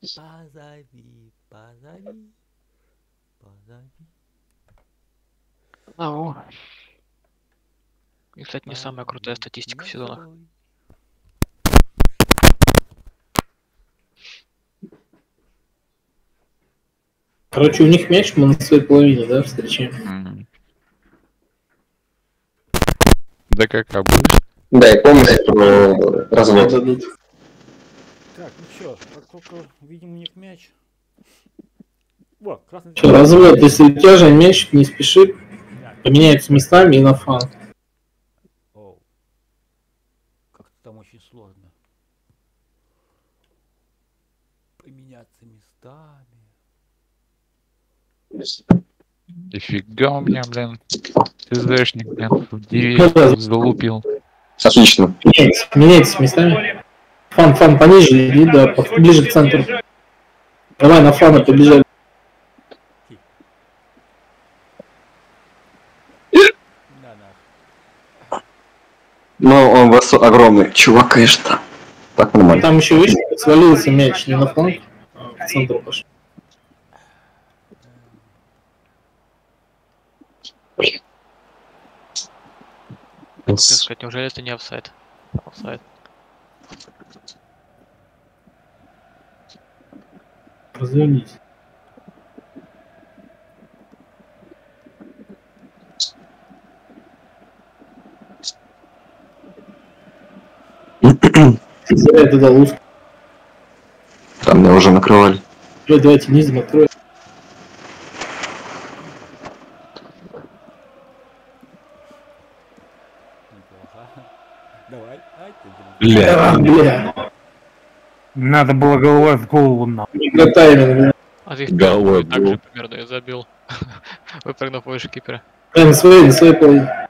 Позови, позови, позови. Ну. И, кстати, не А, самая крутая статистика в сезонах. Короче, у них мяч, мы на своей половине, да, встречаем. Мгм. Да как обычно. Да, и помните про развод. Так, ну чё, как только увидим у них мяч. Во, красный Что, развод, если у тебя же мяч, не спеши, поменяется местами и на фан. Оу. Как-то там очень сложно. Поменяться местами. И фига у меня, блин. ТЗшник, блин, в Ну да. дверь залупил. Отлично. Меняется, меняется местами. Фан, фан пониже, иди, да, ближе к центру. Давай на фана побежали. Да, да. Но он высо- огромный. Чувак, конечно. Так нормально. Там еще, видишь, свалился мяч не на фланг, а в центр пошел. Хотел сказать, неужели это не офсайд? Офсайд. Развернись. Зря я туда луз. Там меня уже накрывали. Давай, давайте низом откроем. Неплохо. Давай. Ай, ты, блин. Бля. Бля, Надо было головой в голову на. Микротайминг, бля. А ты их Головой так же примерно и забил. Выпрыгнув выше кипера. Бля, на своей, на своей половине.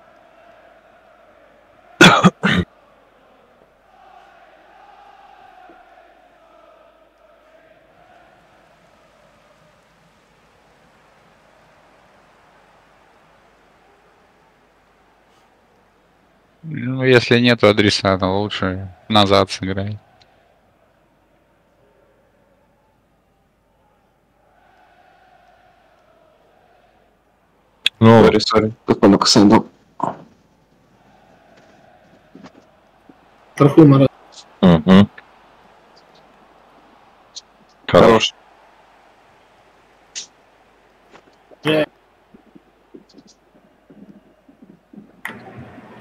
Ну, если нет адреса, то лучше назад сыграй. Сори, сори. Касанию дал. Страхуй, Марат. угу. Хорош.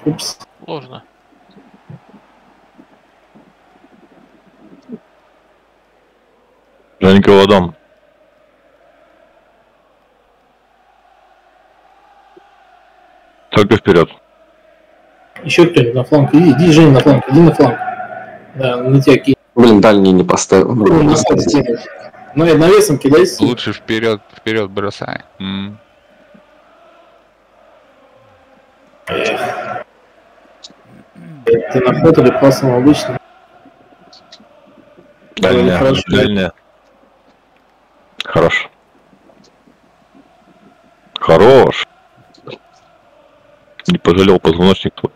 Упс. Сложно. Женька дом. Только вперед. Еще кто-нибудь на фланг. Иди, иди, Жень, на фланг, иди на фланг. Да, на тебя кинь. Блин, дальний не поставил. Ну, Ну, назад сделай. Ну, и навесом кидайся. Лучше вперед, вперед бросай. М. Ты на ход или пасом обычно? Дальняя, Хорошо. дальняя. Хорош. Не пожалел позвоночник твой.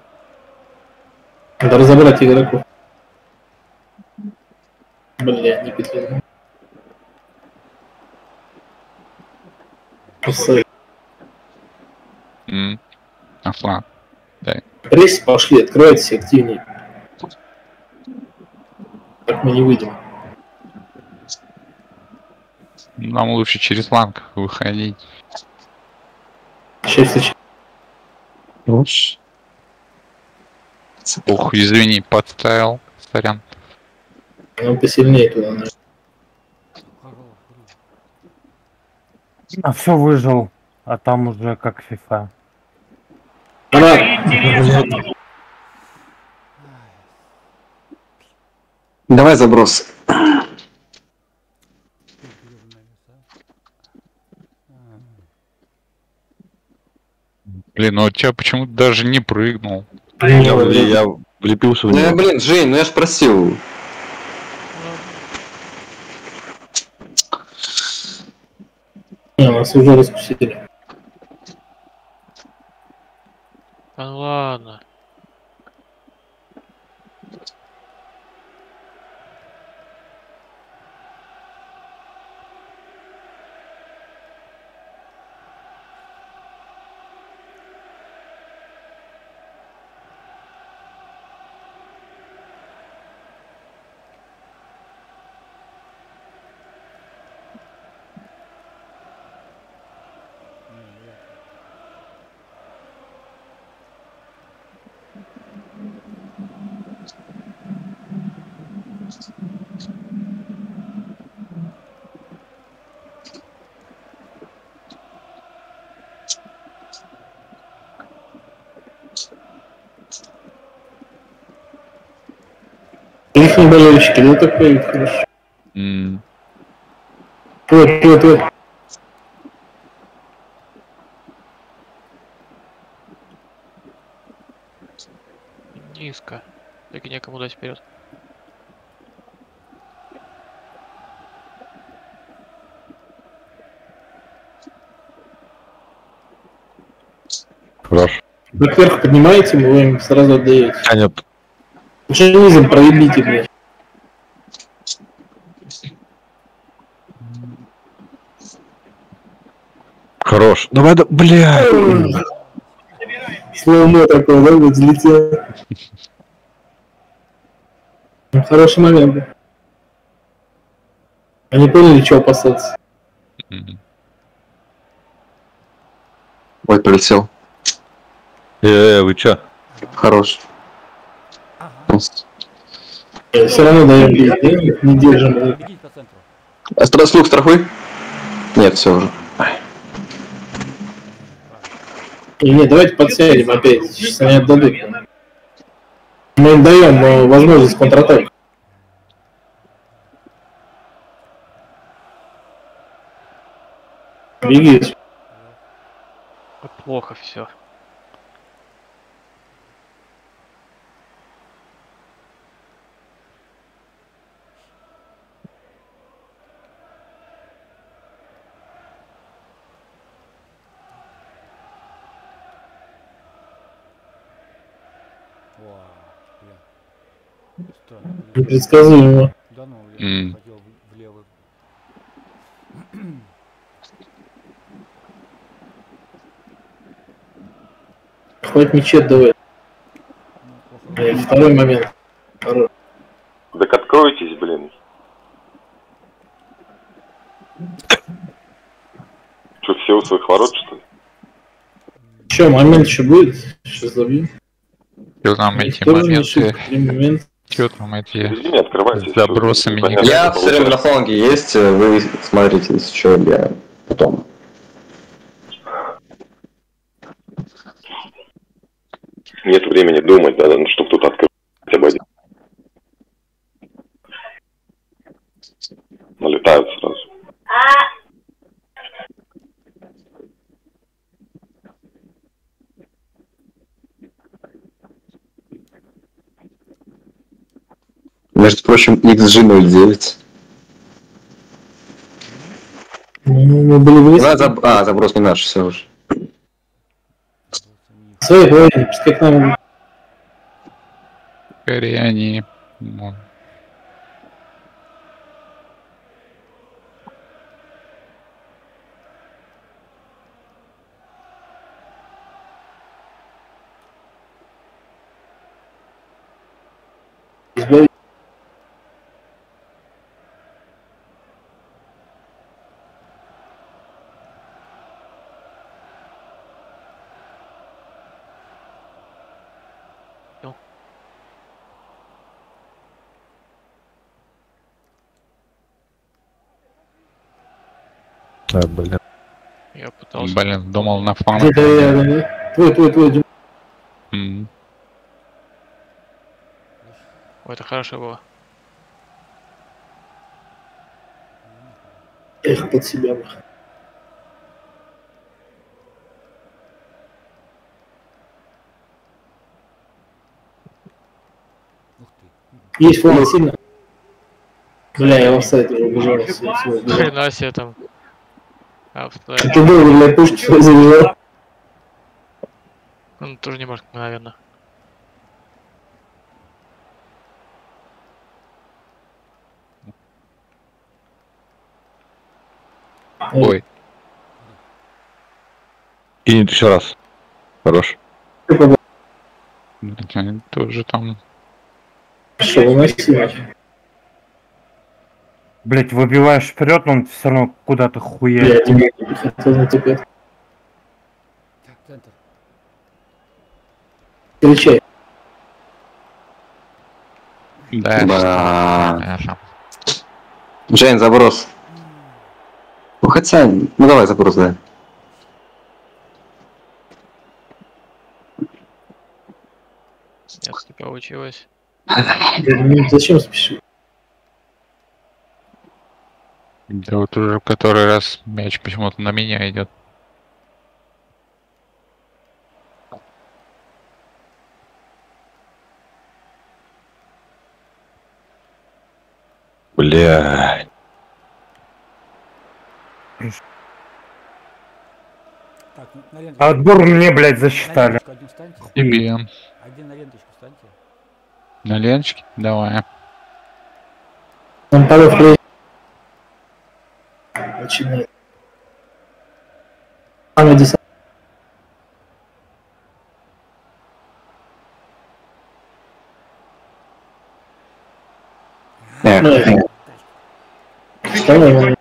Надо разобрать игроков. Бля, не петлю. Офсайд. М. Аслан. Пресс пошли, открывайтесь активнее. Так мы не выйдем. Нам лучше через фланг выходить. Сейчас встречаем. Хорош. Ух, извини, подставил. Сорян. Нам посильнее туда. хорош. А все выжил. А там уже как фифа. Давай заброс. Ты берёшь навеса. А, Блин, ну у тебя почему-то даже не прыгнул. я, влепился Ну, я, блин, Жень, ну я ж просил. Не, нас уже раскусили. Да ну ладно. Их не болельщики, ну такой хорошо. М, Вот, вот, вот. Низко. Так и некому дать вперед. Хорош. Вы кверху поднимаете, вы им сразу отдаете. А нет, Низом проебите, блядь. хорош. Давай, да, бля. Словно такое, да, вот взлетел. Ну, Хороший момент. Они поняли, что опасаться. Ой, полетел. Э, вы чё? Хорош. Ага. Все равно даем да? Не держим. блядь. Бегите по центру. А страслук страхуй? Нет, все уже. Не, не, давайте подсядем опять. Сейчас они отдадут. Мы им даем э, возможность контратаки. Беги. Плохо все. Бля. Непредсказуемо. Да ну, я М. хотел в- в левый. Хватит мячи отдавать. Ну. Э, Второй момент. Хорош. Так откройтесь, блин. Что, все у своих ворот, что ли? Че, момент еще будет? Сейчас забью. Чё там эти моменты? Чё там эти? С забросами не- Я все время на фланге есть, э, вы смотрите, если что, я потом. Нет времени думать, надо, ну, чтобы тут открыть хотя бы один. Налетают сразу. Между прочим, XG09. Ну, мы были близко. а, заб- а, заброс не наш, все уже. Свои половины, пускай к нам Скорее они... ну. Да, блин. Я пытался. Блин, думал на фланг. Где-то рядом, да? Твой, твой, твой, Дим. М, Ой, это хорошо было. Эх, под себя. нах. Есть фланг сильно. Бля, я офсайд уже убежал. Хрена себе там. А. Ты долго, бля, пушки заряжал. Он тоже не может мгновенно. Ой. И еще раз. Хорош. Тоже там... Что, выноси нахер. Блять, выбиваешь вперед, но он все равно куда-то хуя. Кричай. Да. Жень, заброс. Ну хотя, ну давай заброс, да. Нет, не получилось. Зачем спешить? Да вот уже в который раз мяч почему-то на меня идет. Бля. Ну. Отбор мне, блядь, засчитали. Тебе. Один на ленточку встаньте. На ленчике? Давай. Он полов лезет. Начинает. Самый десант. Эх, Ну, эх. Вставай, вон.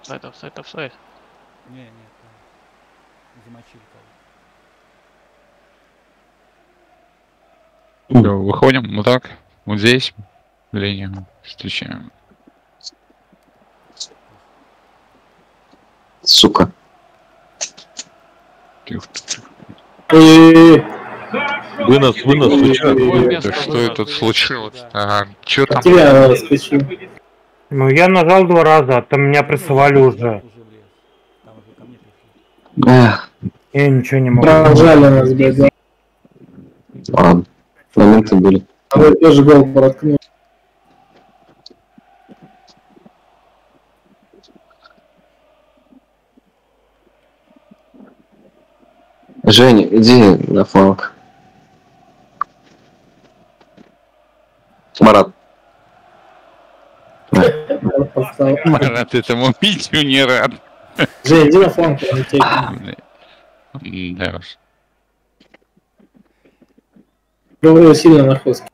Офсайд, офсайд, офсайд. Не, нет. там Замочили кого. Всё, выходим вот так. Вот здесь. Линию встречаем. Сука. Вынос, вынос, вы Да что тут вынос, случилось? да. А, чё там? Тебя раскричу. Ну, я нажал два раза, а там меня прессовали уже. Эх, Я ничего не могу. Прожали нас, блядь. да. ладно. Моменты были. А вы тоже гол проткнул. Женя, иди на фланг. Марат. Марат этому Митю не рад. Жень, иди на фланг, Да уж. говорю сильно на хвост.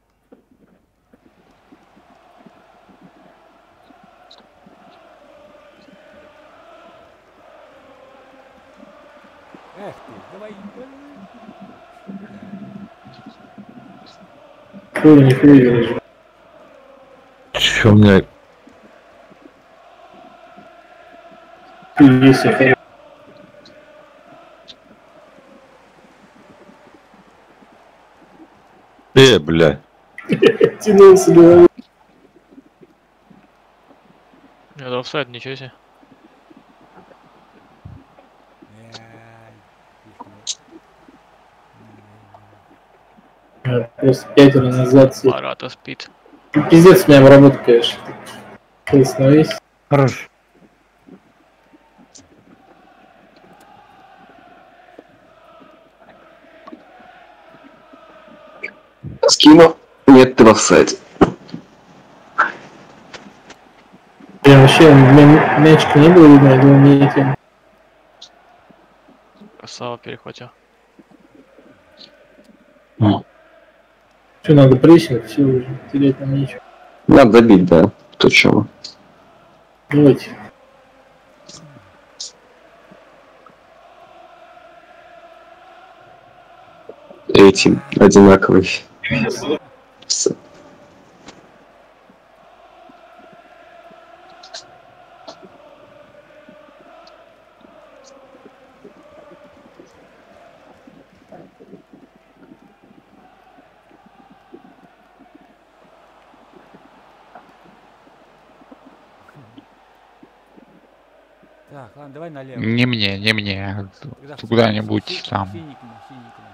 Эх ты, давай. Хуй не хуй. Чё у меня... Хуй есть, я хорош. Э, бля. Тянулся головой. Это офсайд, ничего себе. Пятеро назад. все. Марата спит. Пиздец у меня обработка, конечно. Остановись. Хорош. Скинул. Нет, ты в офсайде. Прям вообще мя- мячика не было видно, я думал, не этим. Красава перехватил. Что, надо прессинг, все уже, терять нам нечего. Надо забить, да. То чего. Давайте. Эти одинаковый. С- Так, ладно, давай налево. Не мне, не мне. В- Куда-нибудь там. Финикому, финикому.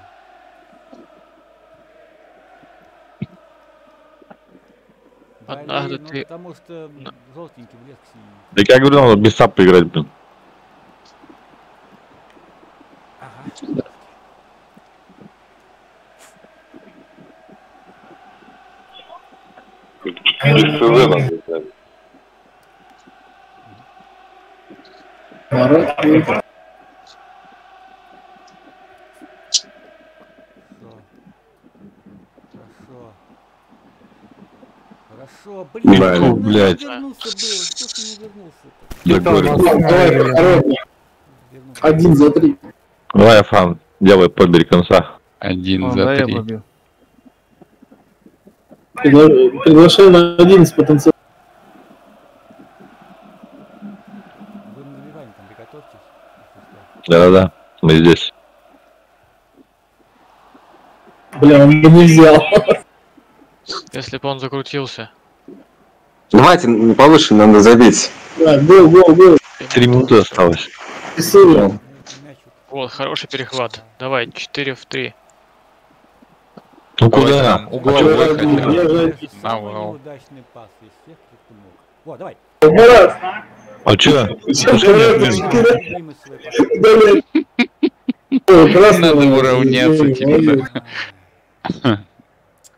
Одна, Блин, да ну ты- потому что м, желтенький влез к синему. Так я говорю, надо без сапа играть, блин. Ага. Марат, хуй. Хорошо. Хорошо. Блин, Блин, ну, блядь. вернулся был. Что ты не вернулся-то? Я говорю. Вернулся. Один за три. Давай, Афан, делай побери конца. Один за три. Пригла- Приглашаю на один с потенциалом. Да-да-да, мы здесь. Бля, он бы не взял. Если бы он закрутился. Давайте м, повыше надо забить. Да, гол, гол, гол. Три минуты осталось. Мяч вот хороший перехват. Давай, 4 в 3. Ну куда? А И На самый угол. неудачный пас из всех, кто мог. Вот, давай. А красный, Надо уравняться, типа.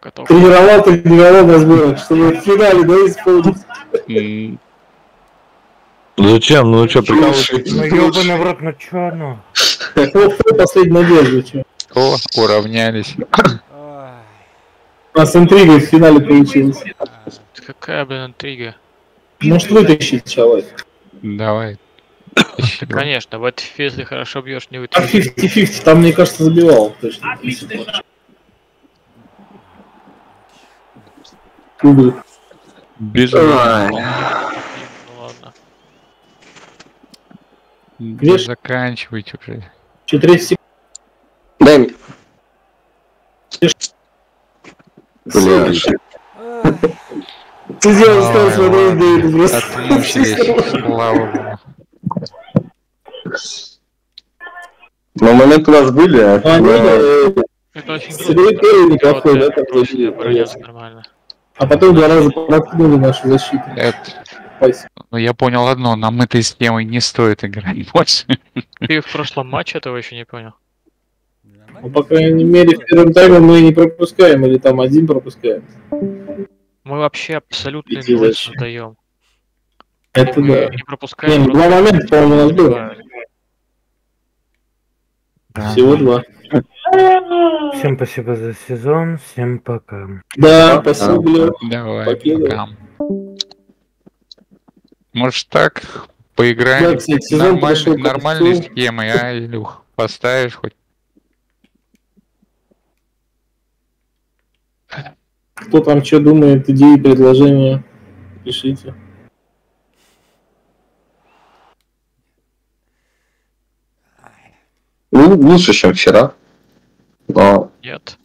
Готов. Тренировал, тренировал на сборах, чтобы в финале, да, исполнить. М, Зачем? Ну чё, прикалываешься? Ну ёбаный в рот, ну чё оно? Последняя надежда, чё. О, уравнялись. У нас интрига в финале получилась. Какая, блин, интрига. Может вытащить человек. Давай. Да, конечно, в этой если хорошо бьешь, не А вытащишь. 50-50, там, мне кажется, забивал. Точно. если точно. Увы. Без Ай. Ну ладно. Да заканчивайте уже. Чё, 30 секунд. Дай мне. Бля, ай. Ты сделал, это идея, это просто- богу. Но моменты у нас были, а ну, да, Это очень круто. Нормально. А потом два раза проткнули нашу защиту. Ну я понял одно, нам этой схемой не стоит играть больше. Ты в прошлом матче этого еще не понял. Ну, по крайней мере, в первом тайме мы не пропускаем, или там один пропускаем. Мы вообще абсолютно дальше. создаем. Это Мы да. не Не, пропускаем. ну, два момента, по-моему, у нас было. Всего два. Всем спасибо за сезон, всем пока. Да, спасибо, Глеб. Давай, Покидывай. пока. Может так, Да, поиграем кстати, сезон подошел нормальной, схемой, а, Илюх? Поставишь хоть? Кто там что думает, идеи, предложения, пишите. Ну, лучше, чем вчера. Но Нет.